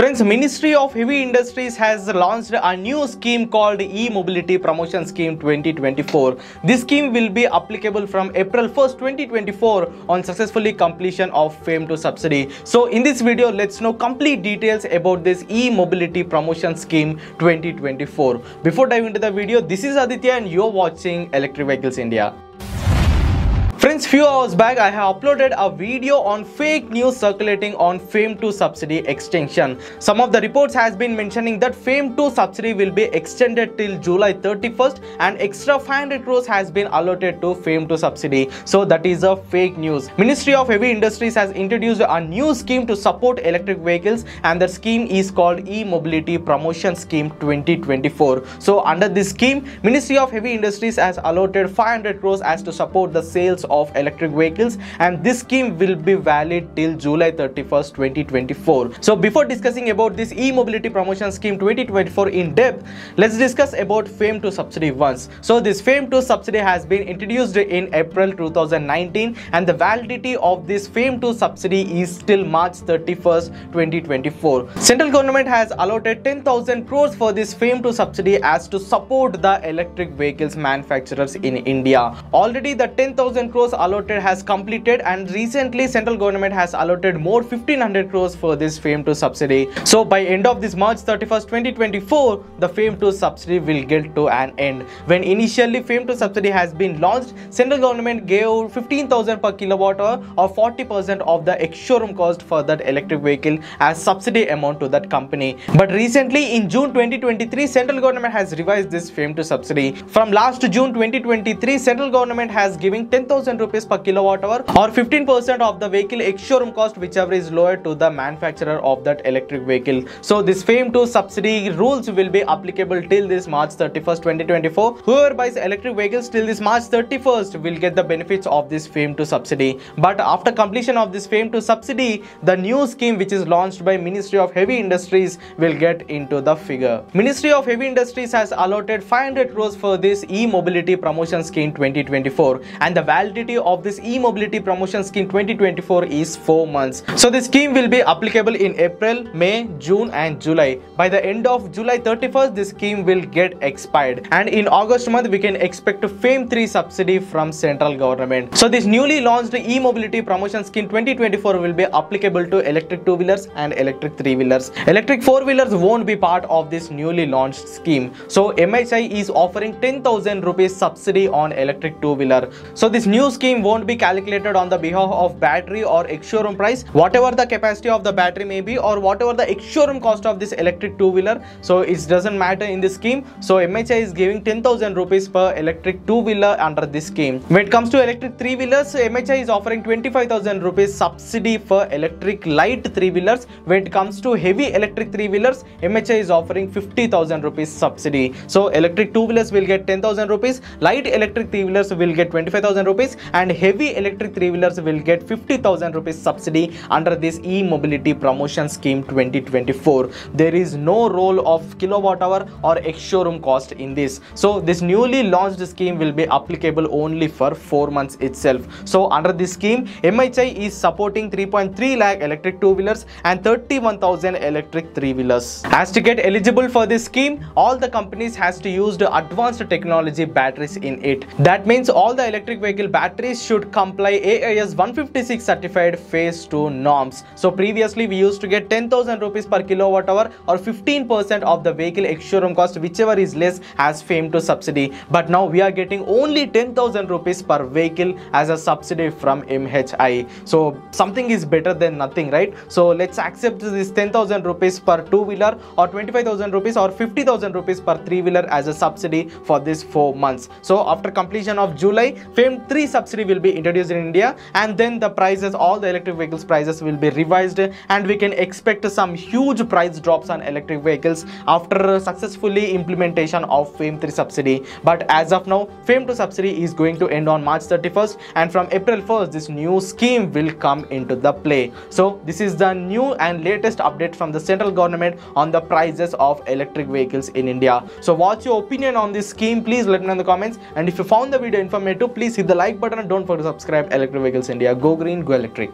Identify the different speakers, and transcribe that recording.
Speaker 1: Friends, Ministry of Heavy Industries has launched a new scheme called E-Mobility Promotion Scheme 2024. This scheme will be applicable from April 1st, 2024 on successfully completion of FAME 2 subsidy. So in this video, let's know complete details about this E-Mobility Promotion Scheme 2024. Before diving into the video, this is Aditya and you're watching Electric Vehicles India. Friends, few hours back I have uploaded a video on fake news circulating on FAME 2 subsidy extension. Some of the reports has been mentioning that FAME 2 subsidy will be extended till July 31st and extra 500 crores has been allotted to FAME 2 subsidy. So that is a fake news. Ministry of Heavy Industries has introduced a new scheme to support electric vehicles and the scheme is called E-Mobility Promotion Scheme 2024. So under this scheme, Ministry of Heavy Industries has allotted 500 crores as to support the sales of electric vehicles and this scheme will be valid till July 31st 2024 so before discussing about this e-mobility promotion scheme 2024 in depth let's discuss about FAME 2 subsidy once. So this FAME 2 subsidy has been introduced in April 2019 and the validity of this FAME 2 subsidy is till March 31st 2024 central government has allotted 10,000 crores for this FAME 2 subsidy as to support the electric vehicles manufacturers in India. Already the 10,000 crores crores allotted has completed and recently central government has allotted more 1500 crores for this FAME 2 subsidy. So by end of this March 31st 2024 the FAME 2 subsidy will get to an end. When initially FAME 2 subsidy has been launched central government gave 15,000 per kilowatt hour or 40% of the ex-showroom cost for that electric vehicle as subsidy amount to that company. But recently in June 2023 central government has revised this FAME 2 subsidy. From last June 2023 central government has given 10,000 rupees per kilowatt hour or 15% of the vehicle ex-showroom cost whichever is lower to the manufacturer of that electric vehicle. So this FAME 2 subsidy rules will be applicable till this March 31st 2024. Whoever buys electric vehicles till this March 31st will get the benefits of this FAME 2 subsidy. But after completion of this FAME 2 subsidy, the new scheme which is launched by Ministry of Heavy Industries will get into the figure. Ministry of Heavy Industries has allotted 500 crores for this e-mobility promotion scheme 2024 and the validity validity of this e-mobility promotion scheme 2024 is 4 months. So the scheme will be applicable in April, May, June and July. By the end of July 31st, the scheme will get expired. And in August month, we can expect FAME 3 subsidy from central government. So this newly launched e-mobility promotion scheme 2024 will be applicable to electric two-wheelers and electric three-wheelers. Electric four-wheelers won't be part of this newly launched scheme. So MHI is offering 10,000 rupees subsidy on electric two-wheeler. So this new scheme won't be calculated on the behalf of battery or ex-showroom price. Whatever the capacity of the battery may be or whatever the ex-showroom cost of this electric two-wheeler. So it doesn't matter in this scheme. So MHI is giving 10,000 rupees per electric two-wheeler under this scheme. When it comes to electric three-wheelers MHI is offering 25,000 rupees subsidy for electric light three-wheelers. When it comes to heavy electric three-wheelers MHI is offering 50,000 rupees subsidy. So electric two-wheelers will get 10,000 rupees. Light electric three-wheelers will get 25,000 rupees and heavy electric three-wheelers will get 50,000 rupees subsidy under this e-mobility promotion scheme 2024. There is no role of kilowatt hour or ex-showroom cost in this. So this newly launched scheme will be applicable only for 4 months itself. So under this scheme, MHI is supporting 3.3 lakh electric two-wheelers and 31,000 electric three-wheelers. As to get eligible for this scheme, all the companies has to use the advanced technology batteries in it. That means all the electric vehicle batteries should comply AIS 156 certified phase 2 norms. So previously we used to get 10,000 rupees per kilowatt hour or 15% of the vehicle ex-showroom cost whichever is less as FAME 2 subsidy. But now we are getting only 10,000 rupees per vehicle as a subsidy from MHI. So something is better than nothing right? So let's accept this 10,000 rupees per two-wheeler or 25,000 rupees or 50,000 rupees per three-wheeler as a subsidy for this 4 months. So after completion of July, FAME 3 will be introduced in India and then the prices all the electric vehicles prices will be revised and we can expect some huge price drops on electric vehicles after successfully implementation of FAME 3 subsidy. But as of now FAME 2 subsidy is going to end on March 31st and from April 1st this new scheme will come into the play. So this is the new and latest update from the central government on the prices of electric vehicles in India. So what's your opinion on this scheme? Please let me know in the comments. And if you found the video informative please hit the like button and don't forget to subscribe electric vehicles india. Go green go electric